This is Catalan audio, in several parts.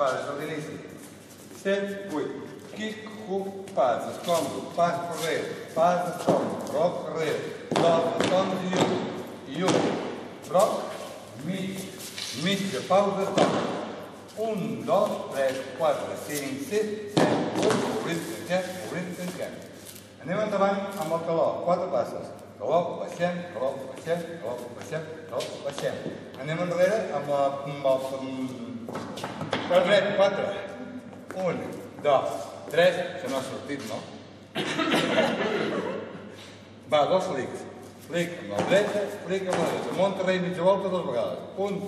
De l'inici. 7, 8. Quic, hook, pas, escombro, pas darrere, pas escombro, roc darrere, dos, escombro i un, i un, roc, mig, mitja, pausa, escombro. Un, dos, tres, quatre, cinc, sis, set, vuit, obrim, tanquem, obrim, tanquem. Anem endavant amb el calor, quatre passes. Calor, baixem, calor, baixem, calor, baixem, calor, baixem. Anem enrere amb la... amb el... amb... dret, quatre. Un, dos, tres, això no ha sortit, no? Va, dos flics. Flic amb la dreta, flic amb la dreta. Monta rei mitja volta dues vegades. Punt,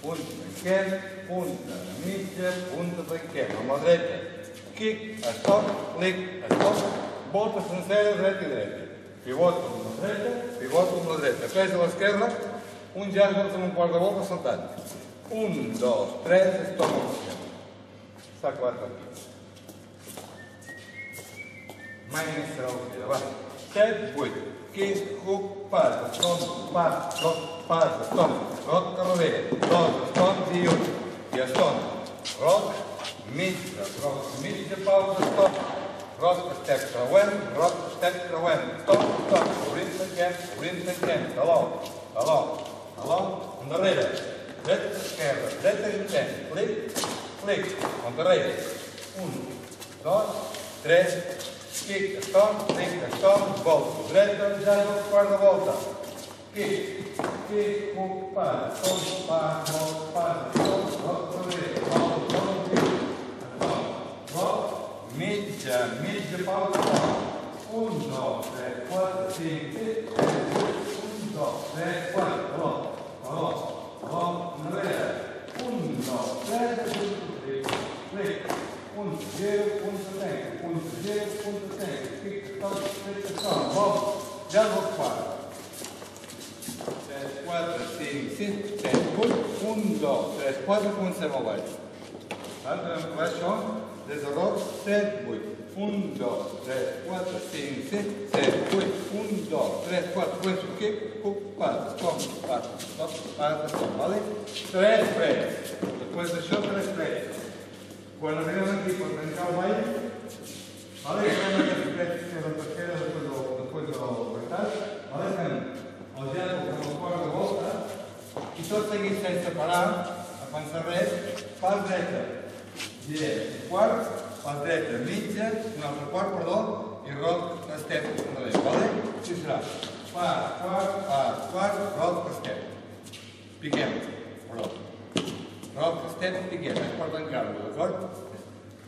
punt, tanquem, punta, mitja, punta, tanquem. Amb la dreta. Quic, estop, flic, estop, volta sencera, dreta i dreta. Pivot amb la dreta, pivot amb la dreta. Pes a l'esquerra, un llarg amb un quart de volta saltant. Un, dos, tres, estop a l'esquerra. S'ha acabat aquí. Mai més serà. Va. 7, 8. Quis, hook, pas, estom, pas, roc, pas, estom, roc, carrer, dos, estoms i un. I estom. Roc, mitja, roc, mitja, pausa, stop. Roc, estep, creuem, roc, estep, creuem. Stop, stop. Obrim, tanquem, obrim, tanquem. Taló, taló, taló, endarrere. Dreta, esquerra, dreta, tanquem. Flic, flic, endarrere. Un, dos, tres, Quic, estom, flic, estom, volta. Dreta, llarga, quarta volta. Quic, quic, hook, pas, estom, pas, volta, pas, estom, volta, darrere. Volta, volta, quic, estom, volta, mitja, mitja, pausa, un, dos, tres, quatre, cinc, sis, set, un, dos, tres, quatre, valor, valor, valor, enrere, un, dos, tres, flic, flic, un, zero, punta, tank, punta, zero, punta, tank, kick, stop, flick, stop, vol, llarg, quatre. 3, 4, 5, 6, 7, 8, 1, 2, 3, 4, comencem a baix. Ara vam això des de roc, 7, 8. 1, 2, 3, 4, 5, 6, 7, 8. 1, 2, 3, 4, començo aquí, puc, pas, com, pas, stop, pas, stop, vale? 3 freds. Després d'això, 3 freds. Quan arribem aquí per tancar el ball, vale? La tercera després del, després del veritat, vale? fem el gel fem el quart de volta, i tot seguit sense parar, a pensar res, pas dreta, gir, quart, pas dreta, mitja, un altre quart, perdó, i roc, estep, enrere, vale? Així serà. Pas, quart, pas, quart, roc, estep. Piquem. Roc, estep, piquem, és per tancar-lo, d'acord?